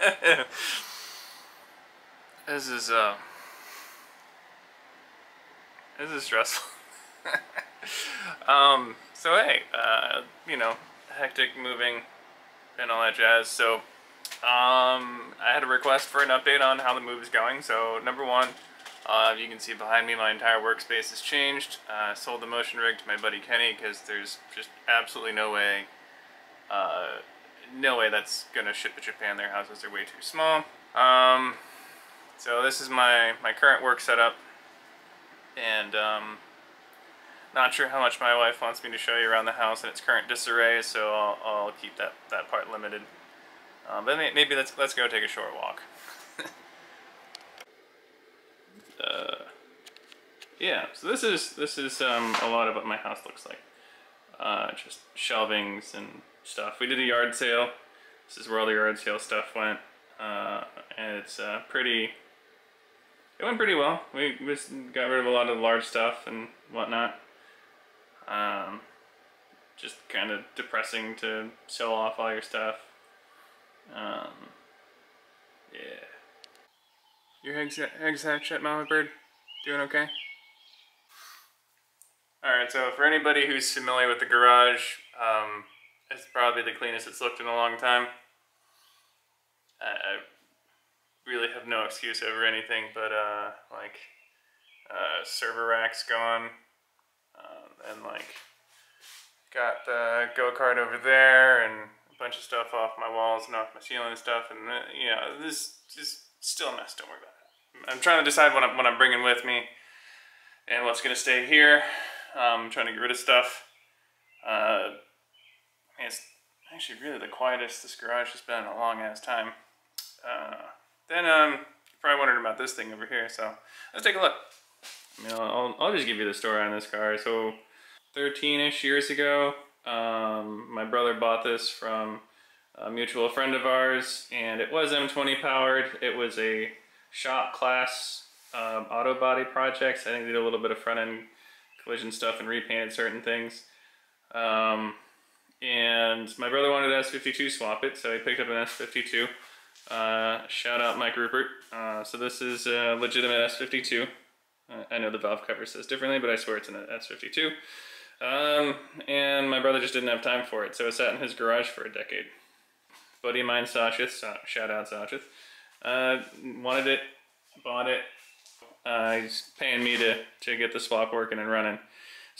this is uh this is stressful. um so hey, uh you know, hectic moving and all that jazz. So um I had a request for an update on how the move is going. So number one, uh, you can see behind me my entire workspace has changed. Uh, sold the motion rig to my buddy Kenny because there's just absolutely no way uh, no way that's gonna ship to Japan. Their houses are way too small. Um, so this is my, my current work setup. And um, not sure how much my wife wants me to show you around the house in its current disarray, so I'll, I'll keep that, that part limited. Um, but maybe let's, let's go take a short walk. uh, yeah, so this is, this is um, a lot of what my house looks like. Uh, just shelvings and stuff. We did a yard sale. This is where all the yard sale stuff went. Uh, and it's uh, pretty, it went pretty well. We just got rid of a lot of the large stuff and whatnot. Um, just kind of depressing to sell off all your stuff. Um, yeah. Your eggs, eggs hatch at Mama Bird? Doing okay? Alright, so for anybody who's familiar with the garage, um, it's probably the cleanest it's looked in a long time. I, really have no excuse over anything, but uh, like uh, server racks gone, uh, and like got the go kart over there, and a bunch of stuff off my walls and off my ceiling and stuff, and uh, you know this is still a mess. Don't worry about it. I'm trying to decide what I'm what I'm bringing with me, and what's gonna stay here. I'm um, trying to get rid of stuff. Uh, it's actually really the quietest this garage has been in a long ass time. Uh, then um, you probably wondering about this thing over here, so let's take a look. I mean, I'll, I'll just give you the story on this car. So 13-ish years ago, um, my brother bought this from a mutual friend of ours, and it was M20 powered. It was a shop class um, auto body projects. I think they did a little bit of front end collision stuff and repainted certain things. Um, and my brother wanted an S52 swap it, so he picked up an S52. Uh, shout out Mike Rupert. Uh, so this is a legitimate S52. Uh, I know the valve cover says differently, but I swear it's an S52. Um, and my brother just didn't have time for it, so it sat in his garage for a decade. Buddy of mine, Sashith, shout out Sashith, uh, wanted it, bought it. Uh, he's paying me to, to get the swap working and running.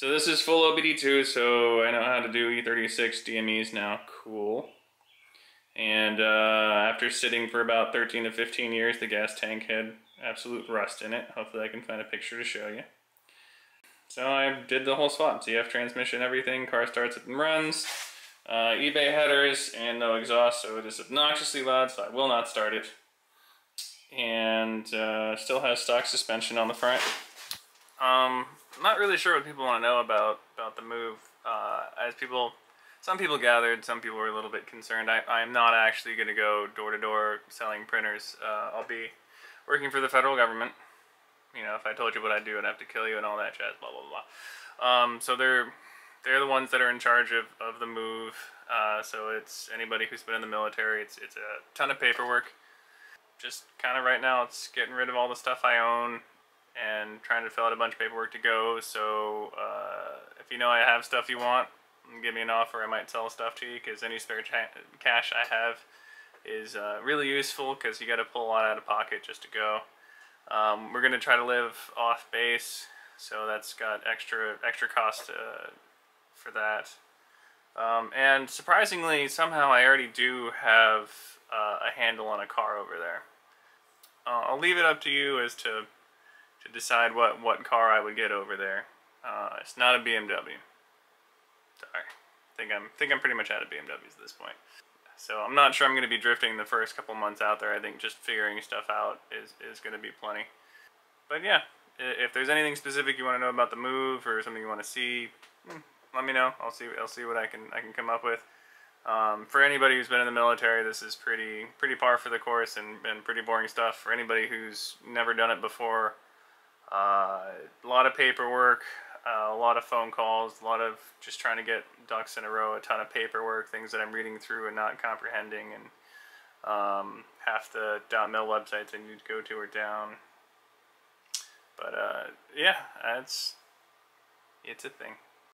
So this is full OBD2, so I know how to do E36 DMEs now. Cool. And uh, after sitting for about 13 to 15 years, the gas tank had absolute rust in it. Hopefully I can find a picture to show you. So I did the whole swap. ZF transmission, everything. Car starts and runs. Uh, eBay headers and no exhaust, so it is obnoxiously loud, so I will not start it. And uh, still has stock suspension on the front. Um, not really sure what people want to know about about the move. Uh, as people, some people gathered, some people were a little bit concerned. I'm not actually going to go door to door selling printers. Uh, I'll be working for the federal government. You know, if I told you what I do, I'd have to kill you and all that jazz. Blah blah blah. Um, so they're they're the ones that are in charge of, of the move. Uh, so it's anybody who's been in the military. It's it's a ton of paperwork. Just kind of right now, it's getting rid of all the stuff I own and trying to fill out a bunch of paperwork to go. So uh, if you know I have stuff you want, give me an offer. I might sell stuff to you because any spare cash I have is uh, really useful because you got to pull a lot out of pocket just to go. Um, we're going to try to live off base, so that's got extra extra cost uh, for that. Um, and surprisingly, somehow I already do have uh, a handle on a car over there. Uh, I'll leave it up to you as to to decide what, what car I would get over there. Uh, it's not a BMW. Sorry. I think I'm, think I'm pretty much out of BMWs at this point. So I'm not sure I'm going to be drifting the first couple months out there. I think just figuring stuff out is, is going to be plenty. But yeah, if there's anything specific you want to know about the move or something you want to see, hmm, let me know. I'll see I'll see what I can I can come up with. Um, for anybody who's been in the military, this is pretty pretty par for the course and, and pretty boring stuff. For anybody who's never done it before, a lot of paperwork, uh, a lot of phone calls, a lot of just trying to get ducks in a row, a ton of paperwork, things that I'm reading through and not comprehending, and Um, half the .mil websites I need to go to are down. But uh, yeah, it's it's a thing.